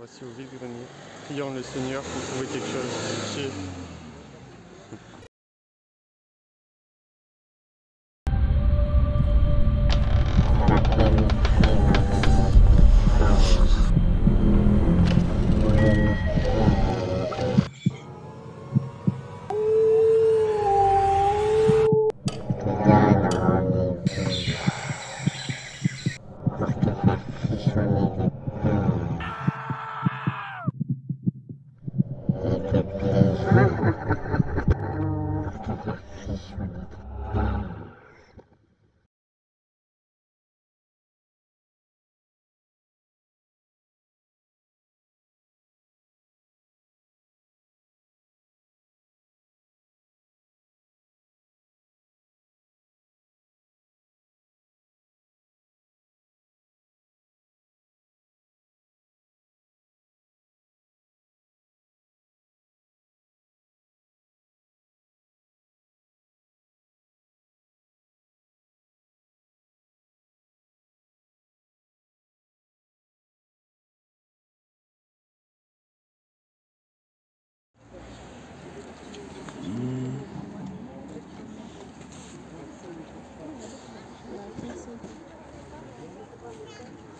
Voici au vide-grenier, priant le Seigneur pour trouver quelque chose.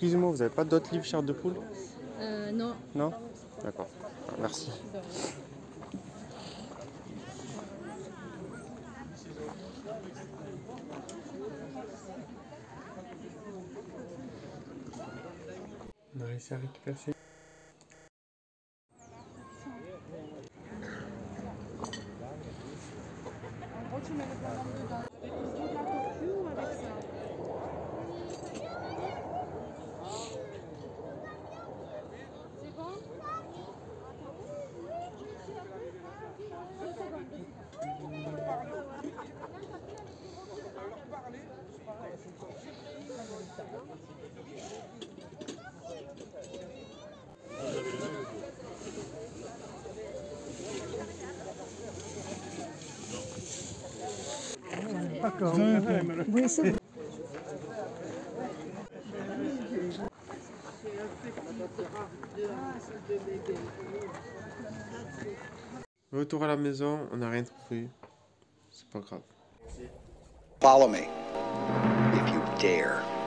Excusez-moi, vous avez pas d'autres livres chair de poule? Euh, non. Non? D'accord. Merci. On a réussi à récupérer Şu meleklerden biri daha... Retour à la maison, on n'a rien trouvé. C'est pas grave. Follow me. If you dare.